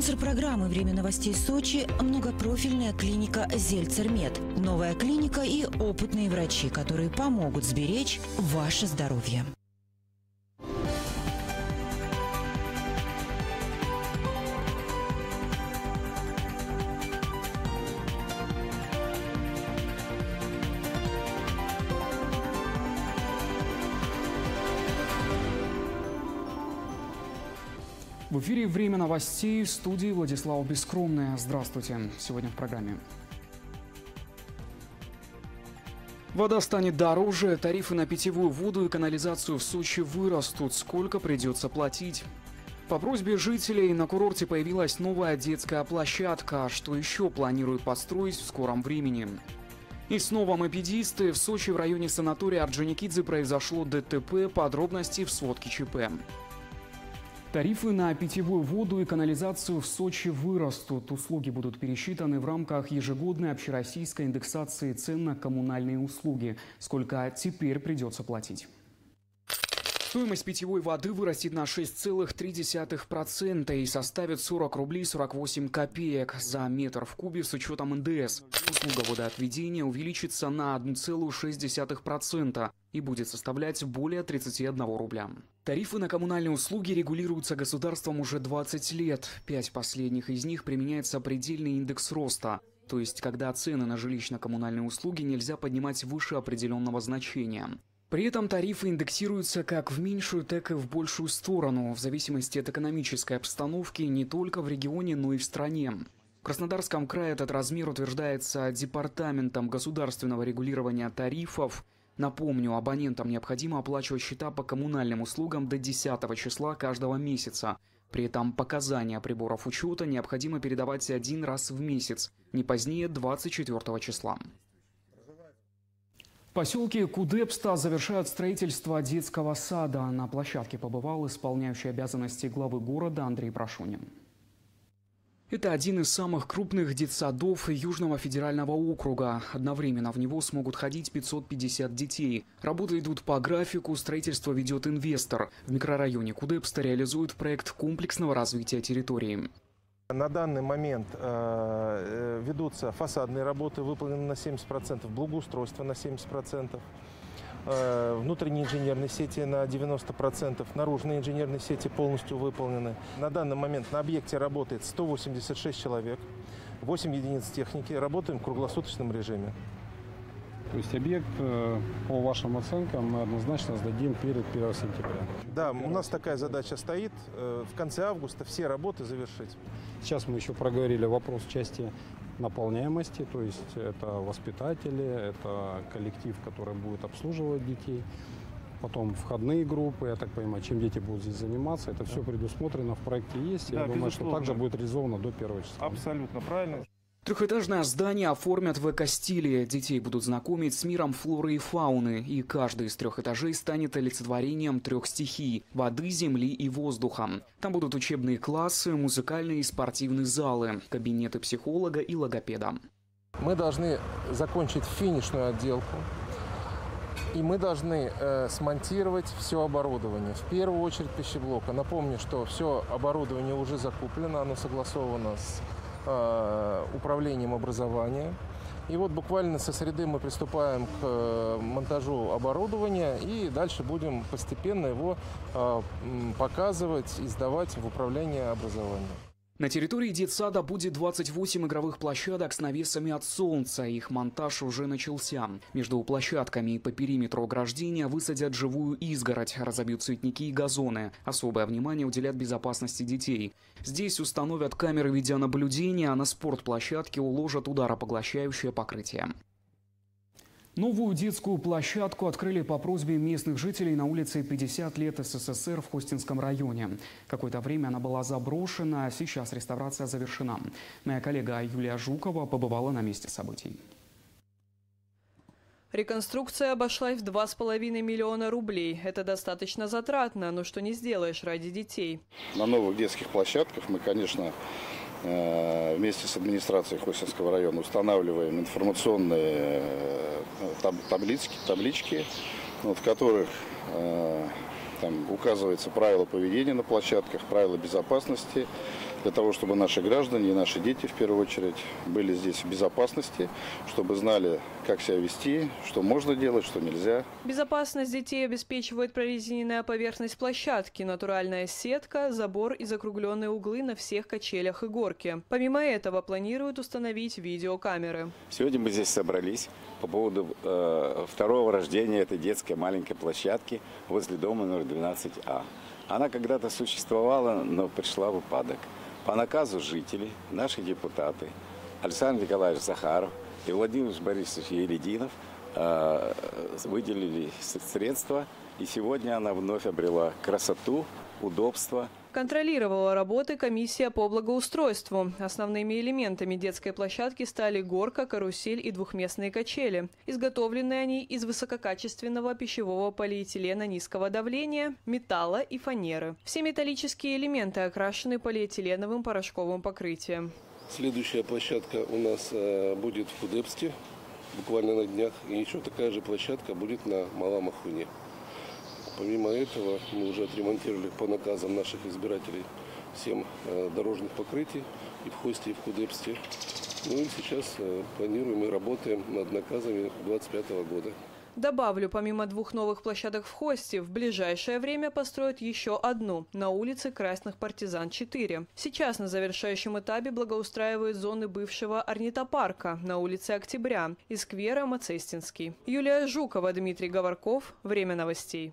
Спонсор программы «Время новостей Сочи» – многопрофильная клиника «Зельцермед». Новая клиника и опытные врачи, которые помогут сберечь ваше здоровье. В эфире «Время новостей» в студии Владислава Бескромная. Здравствуйте. Сегодня в программе. Вода станет дороже, тарифы на питьевую воду и канализацию в Сочи вырастут. Сколько придется платить? По просьбе жителей на курорте появилась новая детская площадка. Что еще планируют построить в скором времени? И снова мопедисты. В Сочи в районе санатория Орджоникидзе произошло ДТП. Подробности в сводке ЧП. Тарифы на питьевую воду и канализацию в Сочи вырастут. Услуги будут пересчитаны в рамках ежегодной общероссийской индексации цен на коммунальные услуги. Сколько теперь придется платить? Стоимость питьевой воды вырастет на 6,3% и составит 40 рублей 48 копеек за метр в кубе с учетом НДС. Услуга водоотведения увеличится на 1,6% и будет составлять более 31 рубля. Тарифы на коммунальные услуги регулируются государством уже 20 лет. Пять последних из них применяется предельный индекс роста, то есть когда цены на жилищно-коммунальные услуги нельзя поднимать выше определенного значения. При этом тарифы индексируются как в меньшую, так и в большую сторону, в зависимости от экономической обстановки не только в регионе, но и в стране. В Краснодарском крае этот размер утверждается Департаментом государственного регулирования тарифов. Напомню, абонентам необходимо оплачивать счета по коммунальным услугам до 10 числа каждого месяца. При этом показания приборов учета необходимо передавать один раз в месяц, не позднее 24 числа. Поселке Кудепста завершают строительство детского сада. На площадке побывал исполняющий обязанности главы города Андрей Прошунин. Это один из самых крупных детсадов Южного федерального округа. Одновременно в него смогут ходить 550 детей. Работы идут по графику, строительство ведет инвестор. В микрорайоне Кудепста реализуют проект комплексного развития территории. На данный момент э, э, ведутся фасадные работы, выполнены на 70%, благоустройство на 70%, э, внутренние инженерные сети на 90%, наружные инженерные сети полностью выполнены. На данный момент на объекте работает 186 человек, 8 единиц техники, работаем в круглосуточном режиме. То есть объект, э, по вашим оценкам, мы однозначно сдадим перед 1 сентября. Да, у нас такая задача стоит. Э, в конце августа все работы завершить. Сейчас мы еще проговорили вопрос части наполняемости, то есть это воспитатели, это коллектив, который будет обслуживать детей. Потом входные группы, я так понимаю, чем дети будут здесь заниматься, это все предусмотрено в проекте есть. Да, я думаю, безусловно. что также будет реализовано до 1 числа. Абсолютно правильно. Трехэтажное здание оформят в эко-стиле. Детей будут знакомить с миром флоры и фауны. И каждый из трех этажей станет олицетворением трех стихий – воды, земли и воздуха. Там будут учебные классы, музыкальные и спортивные залы, кабинеты психолога и логопеда. Мы должны закончить финишную отделку. И мы должны э, смонтировать все оборудование. В первую очередь пищеблока. Напомню, что все оборудование уже закуплено, оно согласовано с управлением образования. И вот буквально со среды мы приступаем к э, монтажу оборудования и дальше будем постепенно его э, показывать и сдавать в управление образования. На территории детсада будет 28 игровых площадок с навесами от солнца. Их монтаж уже начался. Между площадками и по периметру ограждения высадят живую изгородь, разобьют цветники и газоны. Особое внимание уделят безопасности детей. Здесь установят камеры видеонаблюдения, а на спортплощадке уложат ударопоглощающее покрытие. Новую детскую площадку открыли по просьбе местных жителей на улице 50 лет СССР в Хостинском районе. Какое-то время она была заброшена, а сейчас реставрация завершена. Моя коллега Юлия Жукова побывала на месте событий. Реконструкция обошлась в 2,5 миллиона рублей. Это достаточно затратно, но что не сделаешь ради детей. На новых детских площадках мы, конечно, вместе с администрацией Хостинского района устанавливаем информационные э, таб- таблички, таблички вот, в которых э, там указывается правила поведения на площадках, правила безопасности, для того, чтобы наши граждане и наши дети, в первую очередь, были здесь в безопасности, чтобы знали, как себя вести, что можно делать, что нельзя. Безопасность детей обеспечивает прорезиненная поверхность площадки, натуральная сетка, забор и закругленные углы на всех качелях и горке. Помимо этого планируют установить видеокамеры. Сегодня мы здесь собрались по поводу э, второго рождения этой детской маленькой площадки возле дома номер 12А. Она когда-то существовала, но пришла в упадок. По наказу жителей, наши депутаты, Александр Николаевич Захаров и Владимир Борисович Елединов э, выделили средства, и сегодня она вновь обрела красоту, удобство – Контролировала работы комиссия по благоустройству. Основными элементами детской площадки стали горка, карусель и двухместные качели. Изготовлены они из высококачественного пищевого полиэтилена низкого давления, металла и фанеры. Все металлические элементы окрашены полиэтиленовым порошковым покрытием. Следующая площадка у нас э, будет в Кудепске, буквально на днях. И еще такая же площадка будет на Маламахуне. Помимо этого, мы уже отремонтировали по наказам наших избирателей всем э, дорожных покрытий и в Хосте, и в Кудепсте. Ну и сейчас э, планируем и работаем над наказами 2025 года. Добавлю, помимо двух новых площадок в Хосте, в ближайшее время построят еще одну на улице Красных Партизан 4. Сейчас на завершающем этапе благоустраивают зоны бывшего орнитопарка на улице Октября и сквера Мацестинский. Юлия Жукова, Дмитрий Говорков. Время новостей.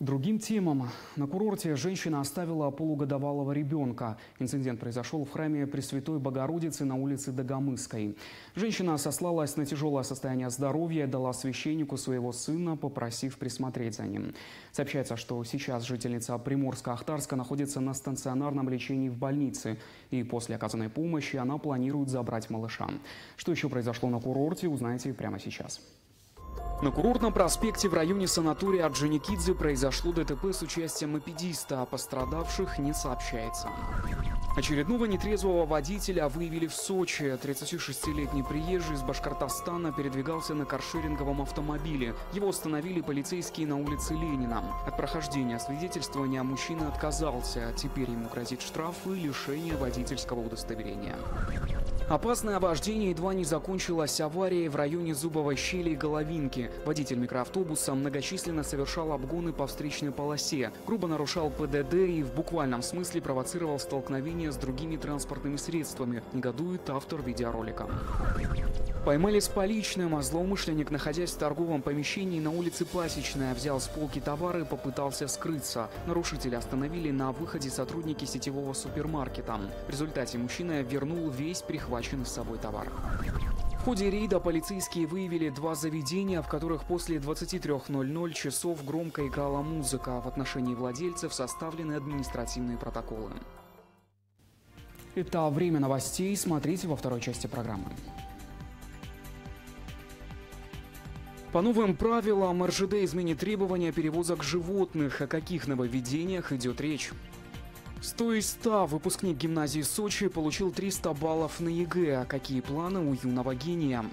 Другим темам. На курорте женщина оставила полугодовалого ребенка. Инцидент произошел в храме Пресвятой Богородицы на улице Дагомысской. Женщина сослалась на тяжелое состояние здоровья и дала священнику своего сына, попросив присмотреть за ним. Сообщается, что сейчас жительница Приморска-Ахтарска находится на стационарном лечении в больнице. И после оказанной помощи она планирует забрать малыша. Что еще произошло на курорте, узнаете прямо сейчас. На курортном проспекте в районе санатория Орджоникидзе произошло ДТП с участием мопедиста, а пострадавших не сообщается. Очередного нетрезвого водителя выявили в Сочи. 36-летний приезжий из Башкортостана передвигался на каршеринговом автомобиле. Его остановили полицейские на улице Ленина. От прохождения свидетельствования мужчина отказался. Теперь ему грозит штраф и лишение водительского удостоверения. Опасное вождение едва не закончилось аварией в районе Зубовой щели и Головинки. Водитель микроавтобуса многочисленно совершал обгоны по встречной полосе, грубо нарушал ПДД и в буквальном смысле провоцировал столкновение с другими транспортными средствами, негодует автор видеоролика. Поймали с поличным, а злоумышленник, находясь в торговом помещении на улице Пасечная, взял с полки товары и попытался скрыться. Нарушителя остановили на выходе сотрудники сетевого супермаркета. В результате мужчина вернул весь прихваченный с собой товар. В ходе рейда полицейские выявили два заведения, в которых после 23.00 часов громко играла музыка. В отношении владельцев составлены административные протоколы. Это время новостей. Смотрите во второй части программы. По новым правилам РЖД изменит требования перевозок животных. О каких нововведениях идет речь? 100 из 100 выпускник гимназии Сочи получил 300 баллов на ЕГЭ. Какие планы у юного гения?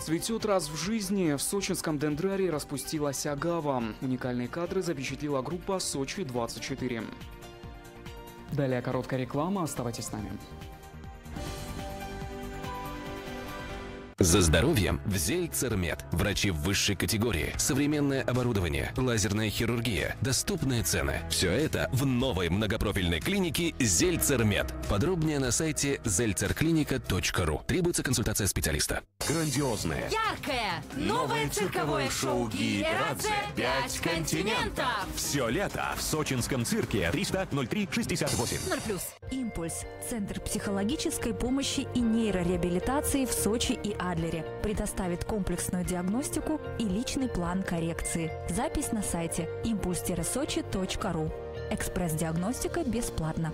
Цветет раз в жизни. В сочинском дендраре распустилась агава. Уникальные кадры запечатлела группа «Сочи-24». Далее короткая реклама. Оставайтесь с нами. За здоровьем в Зельцермет. Врачи высшей категории. Современное оборудование. Лазерная хирургия. Доступные цены. Все это в новой многопрофильной клинике Зельцермет. Подробнее на сайте зельцерклиника.ру. Требуется консультация специалиста. Грандиозное. Яркое. Новое цирковое шоу «Генерация. Пять континентов». Все лето в сочинском цирке 300 03 68. 0+. Импульс. Центр психологической помощи и нейрореабилитации в Сочи и Азии Адлере предоставит комплексную диагностику и личный план коррекции. Запись на сайте импульс-сочи.ру. Экспресс-диагностика бесплатно.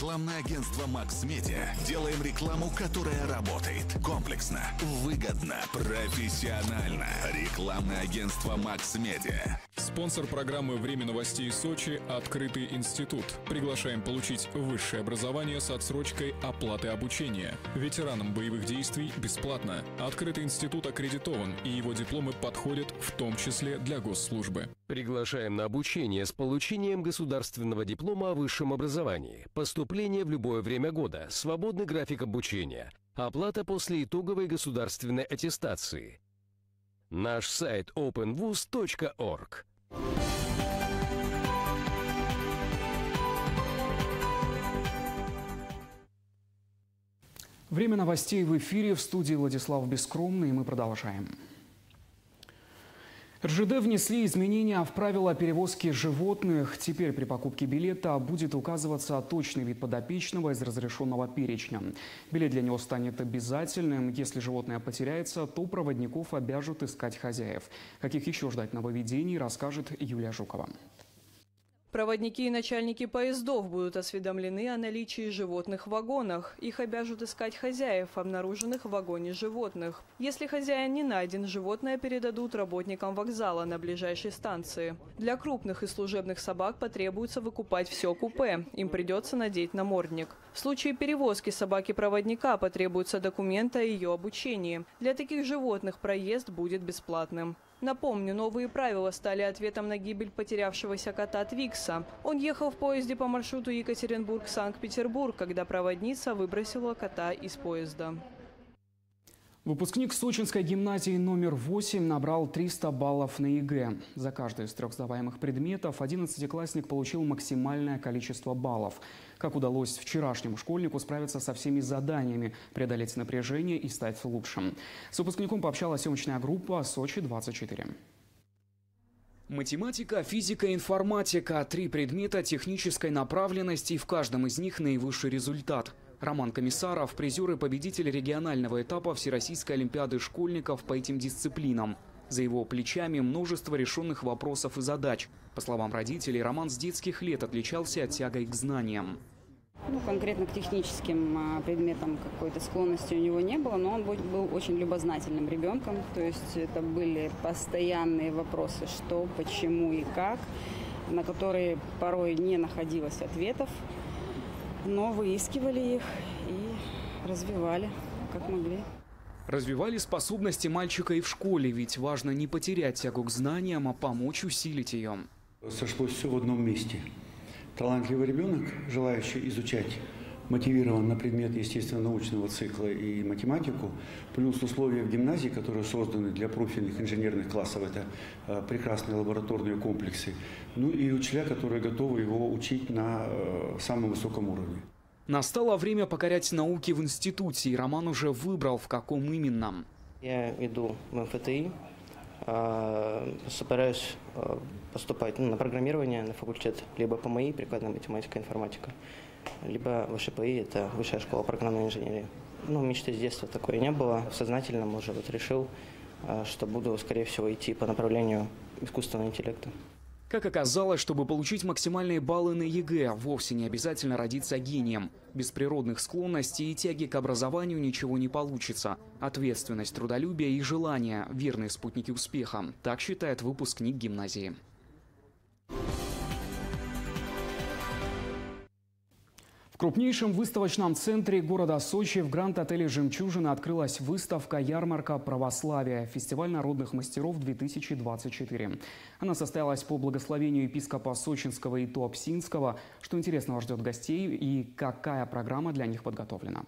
Рекламное агентство «Макс Медиа». Делаем рекламу, которая работает. Комплексно, выгодно, профессионально. Рекламное агентство «Макс Медиа». Спонсор программы «Время новостей Сочи» – Открытый институт. Приглашаем получить высшее образование с отсрочкой оплаты обучения. Ветеранам боевых действий бесплатно. Открытый институт аккредитован, и его дипломы подходят в том числе для госслужбы. Приглашаем на обучение с получением государственного диплома о высшем образовании. Поступление в любое время года. Свободный график обучения. Оплата после итоговой государственной аттестации. Наш сайт openvuz.org. Время новостей в эфире в студии Владислав Бескромный, и мы продолжаем. РЖД внесли изменения в правила перевозки животных. Теперь при покупке билета будет указываться точный вид подопечного из разрешенного перечня. Билет для него станет обязательным. Если животное потеряется, то проводников обяжут искать хозяев. Каких еще ждать нововведений, расскажет Юлия Жукова. Проводники и начальники поездов будут осведомлены о наличии животных в вагонах. Их обяжут искать хозяев, обнаруженных в вагоне животных. Если хозяин не найден, животное передадут работникам вокзала на ближайшей станции. Для крупных и служебных собак потребуется выкупать все купе. Им придется надеть намордник. В случае перевозки собаки-проводника потребуются документы о ее обучении. Для таких животных проезд будет бесплатным. Напомню, новые правила стали ответом на гибель потерявшегося кота Твикса. Он ехал в поезде по маршруту Екатеринбург-Санкт-Петербург, когда проводница выбросила кота из поезда. Выпускник Сочинской гимназии номер 8 набрал 300 баллов на ЕГЭ. За каждый из трех сдаваемых предметов 11-классник получил максимальное количество баллов. Как удалось вчерашнему школьнику справиться со всеми заданиями, преодолеть напряжение и стать лучшим. С выпускником пообщалась съемочная группа «Сочи-24». Математика, физика, информатика – три предмета технической направленности, и в каждом из них наивысший результат – Роман Комиссаров – призер и победитель регионального этапа Всероссийской Олимпиады школьников по этим дисциплинам. За его плечами множество решенных вопросов и задач. По словам родителей, Роман с детских лет отличался от тягой к знаниям. Ну, конкретно к техническим а, предметам какой-то склонности у него не было, но он был очень любознательным ребенком. То есть это были постоянные вопросы, что, почему и как, на которые порой не находилось ответов но выискивали их и развивали, как могли. Развивали способности мальчика и в школе, ведь важно не потерять тягу к знаниям, а помочь усилить ее. Сошлось все в одном месте. Талантливый ребенок, желающий изучать мотивирован на предмет естественно-научного цикла и математику, плюс условия в гимназии, которые созданы для профильных инженерных классов, это э, прекрасные лабораторные комплексы, ну и учителя, которые готовы его учить на э, самом высоком уровне. Настало время покорять науки в институте, и Роман уже выбрал, в каком именно. Я иду в МФТИ, а, собираюсь э, поступать ну, на программирование на факультет либо по ПМИ, прикладная математика, информатика, либо ВШПИ, это Высшая школа программной инженерии. Ну, мечты с детства такой не было. Сознательно уже вот решил, а, что буду, скорее всего, идти по направлению искусственного интеллекта. Как оказалось, чтобы получить максимальные баллы на ЕГЭ, вовсе не обязательно родиться гением. Без природных склонностей и тяги к образованию ничего не получится. Ответственность, трудолюбие и желание – верные спутники успеха. Так считает выпускник гимназии. Крупнейшем выставочном центре города Сочи в Гранд-отеле «Жемчужина» открылась выставка «Ярмарка православия. Фестиваль народных мастеров-2024». Она состоялась по благословению епископа Сочинского и Туапсинского. Что интересного ждет гостей и какая программа для них подготовлена?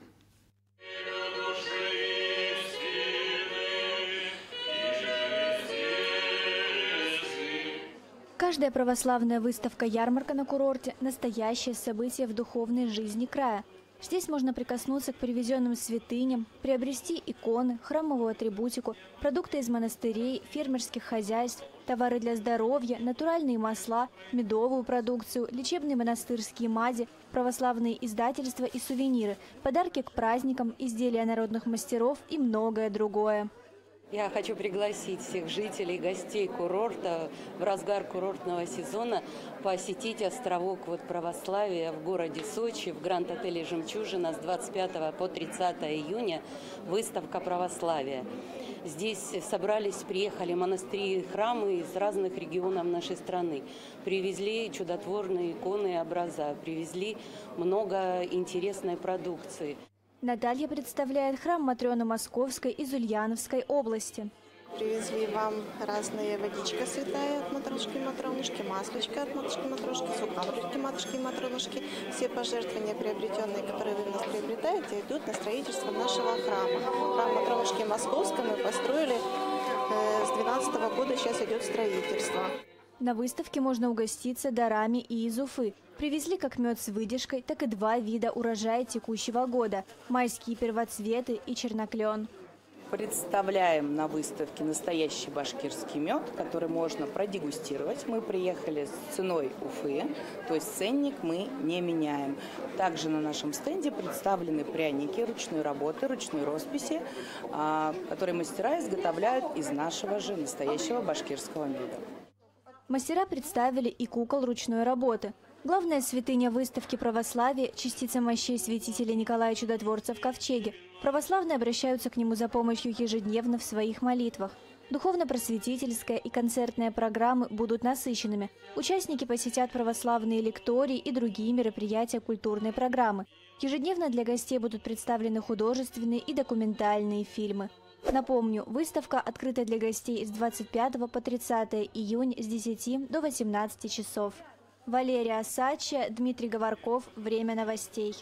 Каждая православная выставка-ярмарка на курорте – настоящее событие в духовной жизни края. Здесь можно прикоснуться к привезенным святыням, приобрести иконы, храмовую атрибутику, продукты из монастырей, фермерских хозяйств, товары для здоровья, натуральные масла, медовую продукцию, лечебные монастырские мази, православные издательства и сувениры, подарки к праздникам, изделия народных мастеров и многое другое. Я хочу пригласить всех жителей, гостей курорта в разгар курортного сезона посетить островок вот православия в городе Сочи в Гранд-отеле «Жемчужина» с 25 по 30 июня выставка православия. Здесь собрались, приехали монастыри и храмы из разных регионов нашей страны. Привезли чудотворные иконы и образа, привезли много интересной продукции. Наталья представляет храм Матрены Московской из Ульяновской области. Привезли вам разные водичка святая от матрошки и матронушки, масличка от матушки матрошки, сухарушки матушки и матронушки. Все пожертвования, приобретенные, которые вы у нас приобретаете, идут на строительство нашего храма. Храм Матронушки Московской мы построили э, с 12 года, сейчас идет строительство. На выставке можно угоститься дарами и из Уфы. Привезли как мед с выдержкой, так и два вида урожая текущего года – майские первоцветы и черноклен. Представляем на выставке настоящий башкирский мед, который можно продегустировать. Мы приехали с ценой Уфы, то есть ценник мы не меняем. Также на нашем стенде представлены пряники ручной работы, ручной росписи, а, которые мастера изготовляют из нашего же настоящего башкирского меда. Мастера представили и кукол ручной работы. Главная святыня выставки православия – частица мощей святителя Николая Чудотворца в Ковчеге. Православные обращаются к нему за помощью ежедневно в своих молитвах. Духовно-просветительская и концертная программы будут насыщенными. Участники посетят православные лектории и другие мероприятия культурной программы. Ежедневно для гостей будут представлены художественные и документальные фильмы. Напомню, выставка открыта для гостей с 25 по 30 июня с 10 до 18 часов. Валерия Сача, Дмитрий Говорков. Время новостей.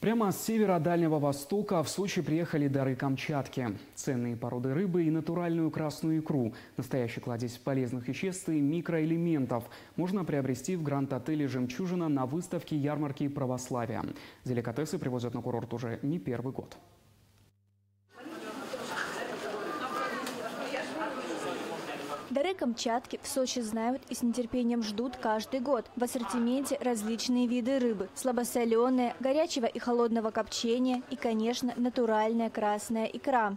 Прямо с севера Дальнего Востока в Сочи приехали дары Камчатки. Ценные породы рыбы и натуральную красную икру. Настоящий кладезь полезных веществ и микроэлементов можно приобрести в гранд-отеле «Жемчужина» на выставке ярмарки православия. Деликатесы привозят на курорт уже не первый год. Дары Камчатки в Сочи знают и с нетерпением ждут каждый год. В ассортименте различные виды рыбы. Слабосоленая, горячего и холодного копчения и, конечно, натуральная красная икра.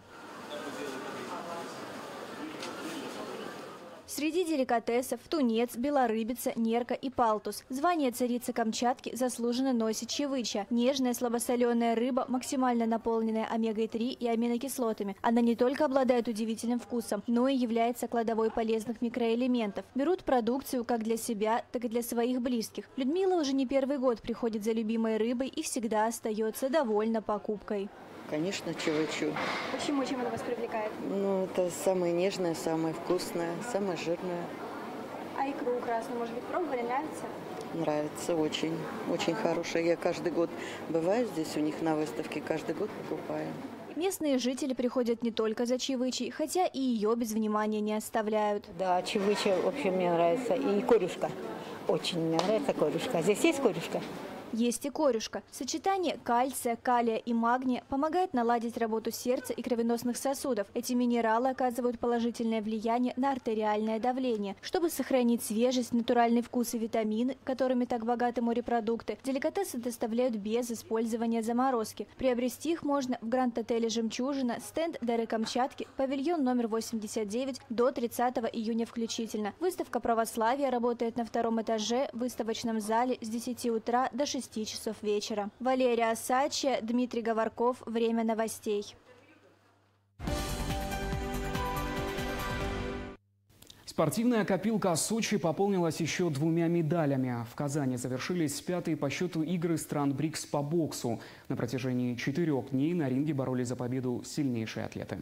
Среди деликатесов – тунец, белорыбица, нерка и палтус. Звание царицы Камчатки заслуженно носит чевыча. Нежная слабосоленая рыба, максимально наполненная омегой-3 и аминокислотами. Она не только обладает удивительным вкусом, но и является кладовой полезных микроэлементов. Берут продукцию как для себя, так и для своих близких. Людмила уже не первый год приходит за любимой рыбой и всегда остается довольна покупкой. Конечно, чевычу. Почему? Чем она вас привлекает? Ну, это самое нежное, самое вкусное, самое жирное. А икру красную, может быть, пробовали? Нравится? Нравится очень. Очень хорошая. Я каждый год бываю здесь у них на выставке, каждый год покупаю. Местные жители приходят не только за чевычей, хотя и ее без внимания не оставляют. Да, чевыча вообще мне нравится. И корюшка. Очень мне нравится корюшка. Здесь есть корюшка? Есть и корюшка. Сочетание кальция, калия и магния помогает наладить работу сердца и кровеносных сосудов. Эти минералы оказывают положительное влияние на артериальное давление. Чтобы сохранить свежесть, натуральный вкус и витамины, которыми так богаты морепродукты, деликатесы доставляют без использования заморозки. Приобрести их можно в Гранд-отеле «Жемчужина», стенд Дары Камчатки, павильон номер 89 до 30 июня включительно. Выставка православия работает на втором этаже в выставочном зале с 10 утра до 6 6 часов вечера. Валерия Асачи, Дмитрий Говорков. Время новостей. Спортивная копилка Сочи пополнилась еще двумя медалями. В Казани завершились пятые по счету игры стран БРИКС по боксу. На протяжении четырех дней на ринге боролись за победу сильнейшие атлеты.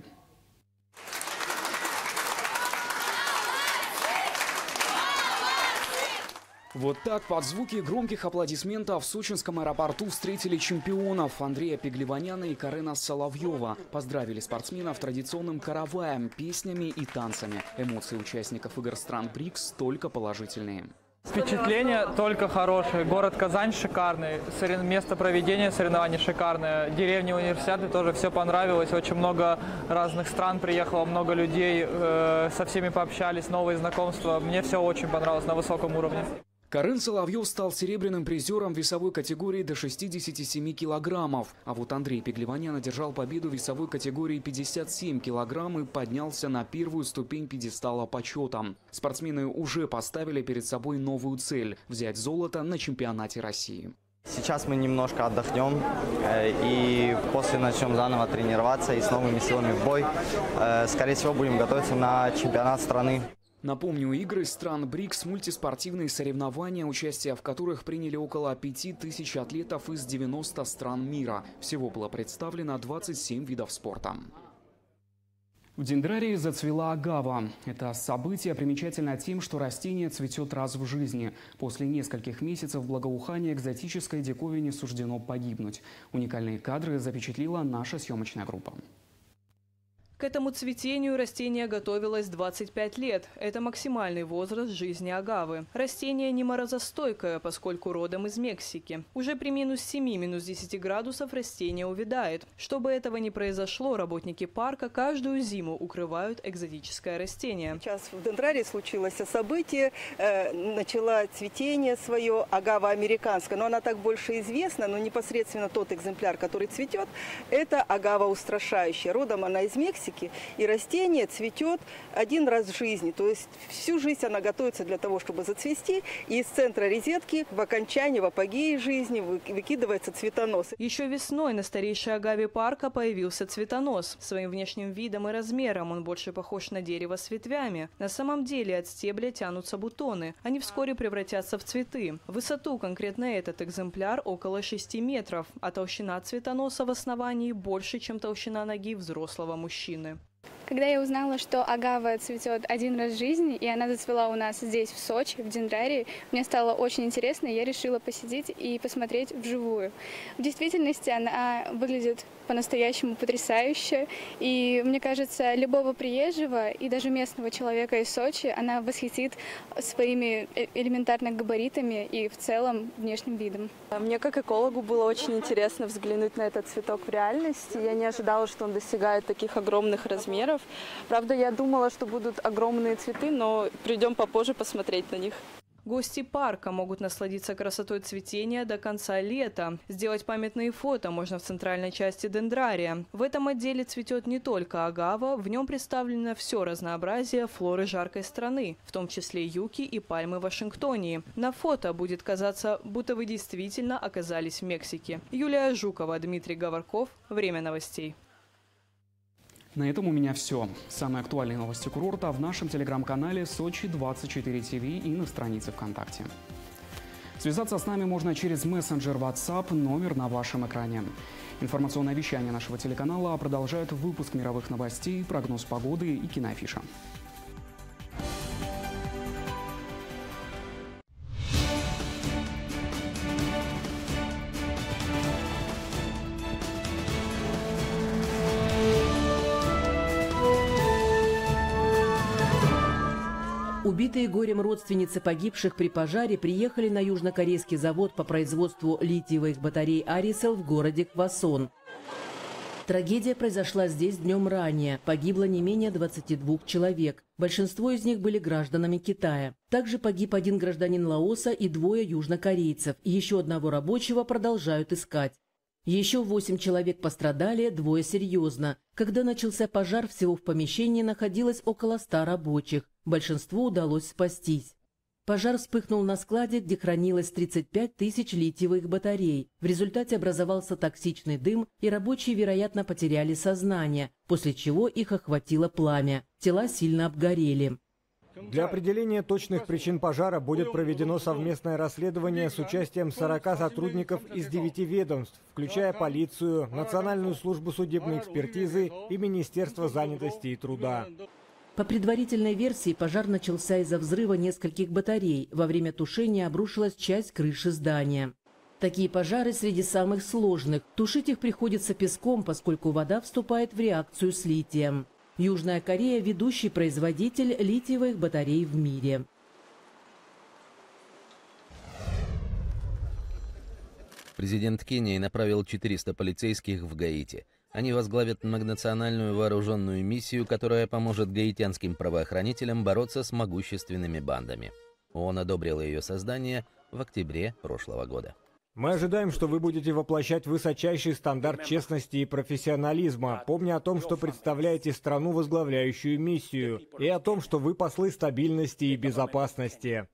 Вот так под звуки громких аплодисментов в сочинском аэропорту встретили чемпионов Андрея Пеглеваняна и Карена Соловьева. Поздравили спортсменов традиционным караваем, песнями и танцами. Эмоции участников игр стран БРИКС только положительные. Впечатление только хорошее. Город Казань шикарный, место проведения соревнований шикарное. Деревня университеты тоже все понравилось. Очень много разных стран приехало, много людей, э, со всеми пообщались, новые знакомства. Мне все очень понравилось на высоком уровне. Карын Соловьев стал серебряным призером весовой категории до 67 килограммов. А вот Андрей Пеглеванян одержал победу весовой категории 57 килограмм и поднялся на первую ступень пьедестала почета. Спортсмены уже поставили перед собой новую цель – взять золото на чемпионате России. Сейчас мы немножко отдохнем э, и после начнем заново тренироваться и с новыми силами в бой. Э, скорее всего, будем готовиться на чемпионат страны. Напомню, игры стран БРИКС – мультиспортивные соревнования, участие в которых приняли около 5000 атлетов из 90 стран мира. Всего было представлено 27 видов спорта. В дендрарии зацвела агава. Это событие примечательно тем, что растение цветет раз в жизни. После нескольких месяцев благоухания экзотической диковине суждено погибнуть. Уникальные кадры запечатлила наша съемочная группа. К этому цветению растение готовилось 25 лет. Это максимальный возраст жизни агавы. Растение не морозостойкое, поскольку родом из Мексики. Уже при минус 7, минус 10 градусов растение увядает. Чтобы этого не произошло, работники парка каждую зиму укрывают экзотическое растение. Сейчас в Дендрарии случилось событие. Э, начала цветение свое агава американская. Но она так больше известна, но непосредственно тот экземпляр, который цветет, это агава устрашающая. Родом она из Мексики Мексики. И растение цветет один раз в жизни. То есть всю жизнь она готовится для того, чтобы зацвести. И из центра резетки в окончании, в апогее жизни выкидывается цветонос. Еще весной на старейшей агаве парка появился цветонос. Своим внешним видом и размером он больше похож на дерево с ветвями. На самом деле от стебля тянутся бутоны. Они вскоре превратятся в цветы. высоту конкретно этот экземпляр около 6 метров, а толщина цветоноса в основании больше, чем толщина ноги взрослого мужчины мужчины. Когда я узнала, что агава цветет один раз в жизни, и она зацвела у нас здесь, в Сочи, в Дендрарии, мне стало очень интересно, и я решила посидеть и посмотреть вживую. В действительности она выглядит по-настоящему потрясающе, и мне кажется, любого приезжего и даже местного человека из Сочи она восхитит своими э, элементарно габаритами и в целом внешним видом. Мне как экологу было очень интересно взглянуть на этот цветок в реальности. Я не ожидала, что он достигает таких огромных размеров, цветов. Правда, я думала, что будут огромные цветы, но придем попозже посмотреть на них. Гости парка могут насладиться красотой цветения до конца лета. Сделать памятные фото можно в центральной части дендрария. В этом отделе цветет не только агава, в нем представлено все разнообразие флоры жаркой страны, в том числе юки и пальмы Вашингтонии. На фото будет казаться, будто вы действительно оказались в Мексике. Юлия Жукова, Дмитрий Говорков. Время новостей. На этом у меня все. Самые актуальные новости курорта в нашем телеграм-канале Сочи 24 ТВ и на странице ВКонтакте. Связаться с нами можно через мессенджер WhatsApp, номер на вашем экране. Информационное вещание нашего телеканала продолжает выпуск мировых новостей, прогноз погоды и киноафиша. Горем родственницы погибших при пожаре приехали на южнокорейский завод по производству литиевых батарей «Арисел» в городе Квасон. Трагедия произошла здесь днем ранее. Погибло не менее 22 человек. Большинство из них были гражданами Китая. Также погиб один гражданин Лаоса и двое южнокорейцев. Еще одного рабочего продолжают искать. Еще восемь человек пострадали, двое серьезно. Когда начался пожар, всего в помещении находилось около ста рабочих. Большинству удалось спастись. Пожар вспыхнул на складе, где хранилось 35 тысяч литиевых батарей. В результате образовался токсичный дым, и рабочие, вероятно, потеряли сознание, после чего их охватило пламя. Тела сильно обгорели. Для определения точных причин пожара будет проведено совместное расследование с участием 40 сотрудников из 9 ведомств, включая полицию, Национальную службу судебной экспертизы и Министерство занятости и труда. По предварительной версии, пожар начался из-за взрыва нескольких батарей. Во время тушения обрушилась часть крыши здания. Такие пожары среди самых сложных. Тушить их приходится песком, поскольку вода вступает в реакцию с литием. Южная Корея – ведущий производитель литиевых батарей в мире. Президент Кении направил 400 полицейских в Гаити. Они возглавят многонациональную вооруженную миссию, которая поможет гаитянским правоохранителям бороться с могущественными бандами. ООН одобрила ее создание в октябре прошлого года. Мы ожидаем, что вы будете воплощать высочайший стандарт честности и профессионализма, помня о том, что представляете страну, возглавляющую миссию, и о том, что вы послы стабильности и безопасности.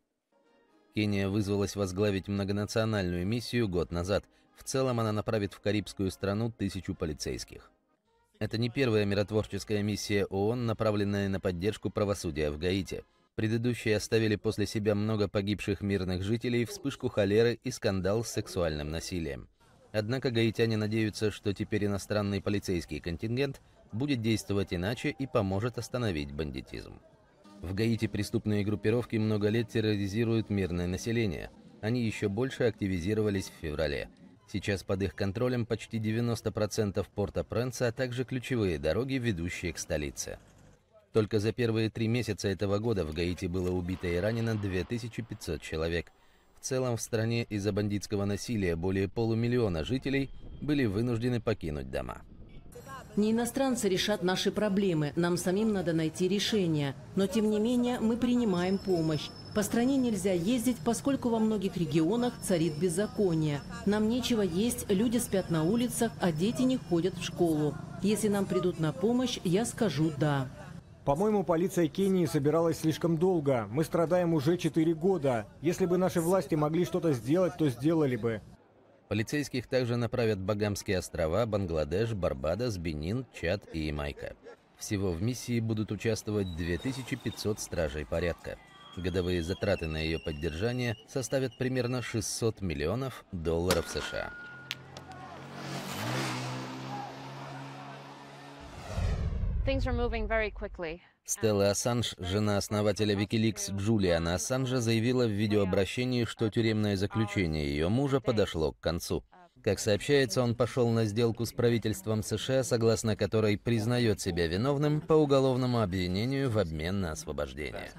Кения вызвалась возглавить многонациональную миссию год назад. В целом она направит в карибскую страну тысячу полицейских. Это не первая миротворческая миссия ООН, направленная на поддержку правосудия в Гаити. Предыдущие оставили после себя много погибших мирных жителей, вспышку холеры и скандал с сексуальным насилием. Однако гаитяне надеются, что теперь иностранный полицейский контингент будет действовать иначе и поможет остановить бандитизм. В Гаити преступные группировки много лет терроризируют мирное население. Они еще больше активизировались в феврале. Сейчас под их контролем почти 90% порта Пренса, а также ключевые дороги, ведущие к столице. Только за первые три месяца этого года в Гаити было убито и ранено 2500 человек. В целом в стране из-за бандитского насилия более полумиллиона жителей были вынуждены покинуть дома. Не иностранцы решат наши проблемы, нам самим надо найти решение. Но тем не менее мы принимаем помощь. По стране нельзя ездить, поскольку во многих регионах царит беззаконие. Нам нечего есть, люди спят на улицах, а дети не ходят в школу. Если нам придут на помощь, я скажу «да». По-моему, полиция Кении собиралась слишком долго. Мы страдаем уже 4 года. Если бы наши власти могли что-то сделать, то сделали бы. Полицейских также направят Багамские острова, Бангладеш, Барбадос, Бенин, Чад и Ямайка. Всего в миссии будут участвовать 2500 стражей порядка. Годовые затраты на ее поддержание составят примерно 600 миллионов долларов США. Стелла Ассанж, жена основателя Wikileaks Джулиана Ассанжа, заявила в видеообращении, что тюремное заключение ее мужа подошло к концу. Как сообщается, он пошел на сделку с правительством США, согласно которой признает себя виновным по уголовному обвинению в обмен на освобождение.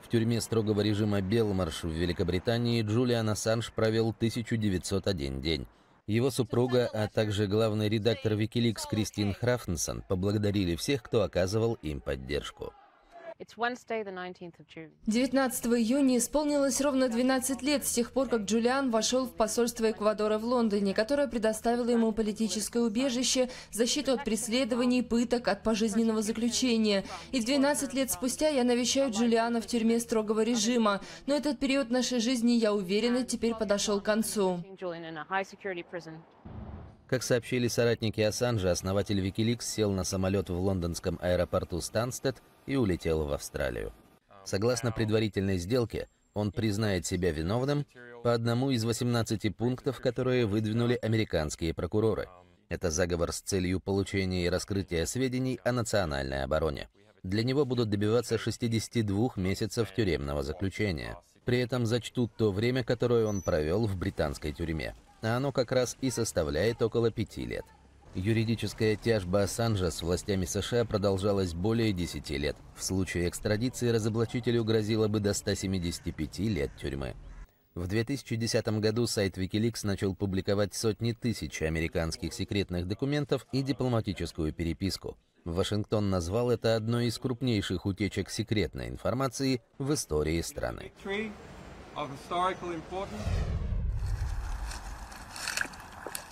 В тюрьме строгого режима Белмарш в Великобритании Джулиан Ассанж провел 1901 день. Его супруга, а также главный редактор Wikileaks Кристин Храфнсон поблагодарили всех, кто оказывал им поддержку. 19 июня исполнилось ровно 12 лет с тех пор, как Джулиан вошел в посольство Эквадора в Лондоне, которое предоставило ему политическое убежище, защиту от преследований, пыток, от пожизненного заключения. И 12 лет спустя я навещаю Джулиана в тюрьме строгого режима. Но этот период нашей жизни, я уверена, теперь подошел к концу. Как сообщили соратники Ассанжа, основатель Wikileaks сел на самолет в лондонском аэропорту Станстед и улетел в Австралию. Согласно предварительной сделке, он признает себя виновным по одному из 18 пунктов, которые выдвинули американские прокуроры. Это заговор с целью получения и раскрытия сведений о национальной обороне. Для него будут добиваться 62 месяцев тюремного заключения. При этом зачтут то время, которое он провел в британской тюрьме а оно как раз и составляет около пяти лет. Юридическая тяжба Ассанжа с властями США продолжалась более 10 лет. В случае экстрадиции разоблачителю грозило бы до 175 лет тюрьмы. В 2010 году сайт Wikileaks начал публиковать сотни тысяч американских секретных документов и дипломатическую переписку. Вашингтон назвал это одной из крупнейших утечек секретной информации в истории страны.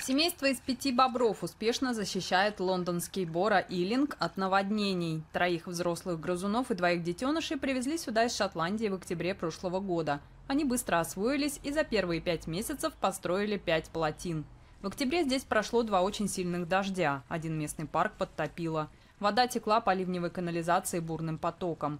Семейство из пяти бобров успешно защищает лондонский Бора Илинг от наводнений. Троих взрослых грызунов и двоих детенышей привезли сюда из Шотландии в октябре прошлого года. Они быстро освоились и за первые пять месяцев построили пять плотин. В октябре здесь прошло два очень сильных дождя. Один местный парк подтопило. Вода текла по ливневой канализации бурным потоком.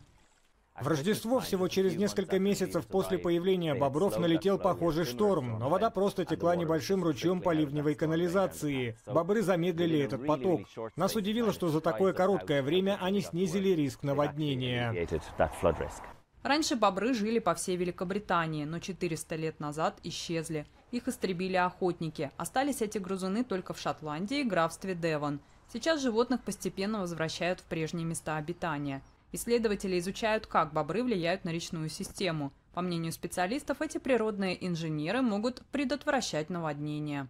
В Рождество всего через несколько месяцев после появления бобров налетел похожий шторм, но вода просто текла небольшим ручьем по ливневой канализации. Бобры замедлили этот поток. Нас удивило, что за такое короткое время они снизили риск наводнения. Раньше бобры жили по всей Великобритании, но 400 лет назад исчезли. Их истребили охотники. Остались эти грызуны только в Шотландии и графстве Девон. Сейчас животных постепенно возвращают в прежние места обитания. Исследователи изучают, как бобры влияют на речную систему. По мнению специалистов, эти природные инженеры могут предотвращать наводнения.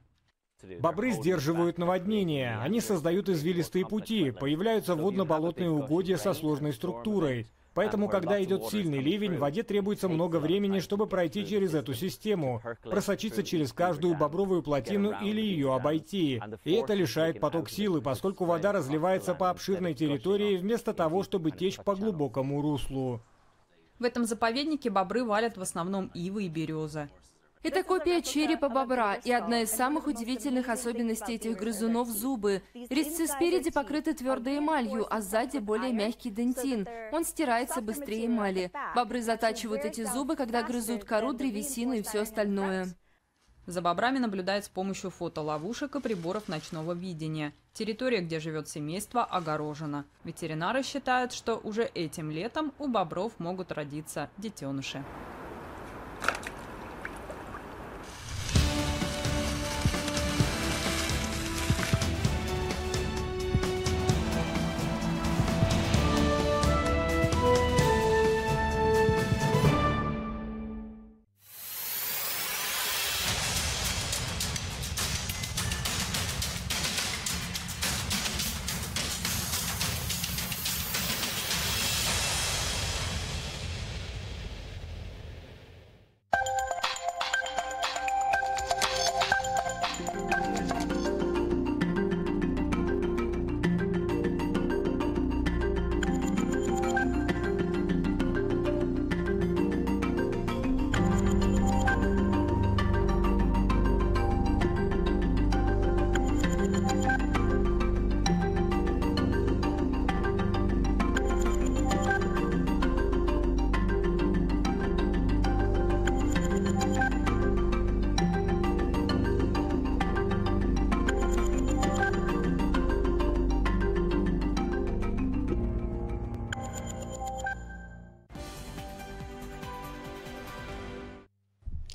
Бобры сдерживают наводнения, они создают извилистые пути, появляются водно-болотные угодья со сложной структурой. Поэтому, когда идет сильный ливень, воде требуется много времени, чтобы пройти через эту систему, просочиться через каждую бобровую плотину или ее обойти. И это лишает поток силы, поскольку вода разливается по обширной территории вместо того, чтобы течь по глубокому руслу. В этом заповеднике бобры валят в основном ивы и березы. Это копия черепа бобра, и одна из самых удивительных особенностей этих грызунов – зубы. Резцы спереди покрыты твердой эмалью, а сзади более мягкий дентин. Он стирается быстрее эмали. Бобры затачивают эти зубы, когда грызут кору, древесину и все остальное. За бобрами наблюдают с помощью фотоловушек и приборов ночного видения. Территория, где живет семейство, огорожена. Ветеринары считают, что уже этим летом у бобров могут родиться детеныши.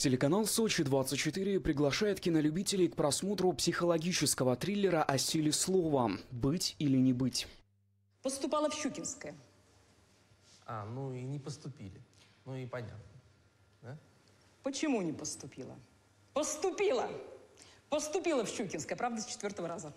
Телеканал «Сочи-24» приглашает кинолюбителей к просмотру психологического триллера о силе слова «Быть или не быть». Поступала в Щукинское. А, ну и не поступили. Ну и понятно. Да? Почему не поступила? Поступила! Поступила в Щукинское, правда, с четвертого раза.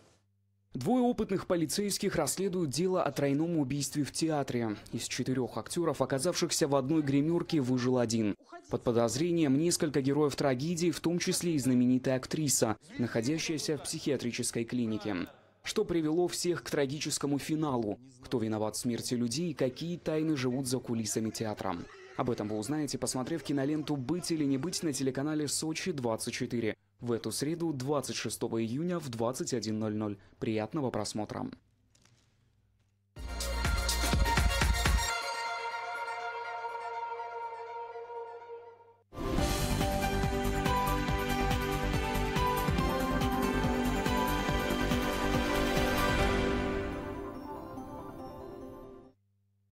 Двое опытных полицейских расследуют дело о тройном убийстве в театре. Из четырех актеров, оказавшихся в одной гримерке, выжил один. Под подозрением несколько героев трагедии, в том числе и знаменитая актриса, находящаяся в психиатрической клинике. Что привело всех к трагическому финалу? Кто виноват в смерти людей и какие тайны живут за кулисами театра? Об этом вы узнаете, посмотрев киноленту «Быть или не быть» на телеканале «Сочи-24» в эту среду, 26 июня в 21.00. Приятного просмотра!